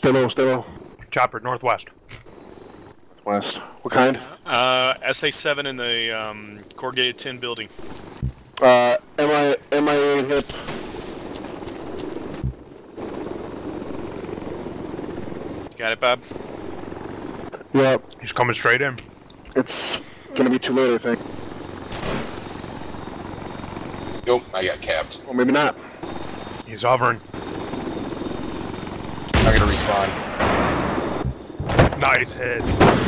Stay low, stay low. Chopper, northwest. West. What kind? Uh, SA7 in the um, corrugated tin building. Uh, MI, MI8 hip. Got it, Bob? Yep. He's coming straight in. It's gonna be too late, I think. Nope, I got capped. Or maybe not. He's hovering. Respawn. Nice hit.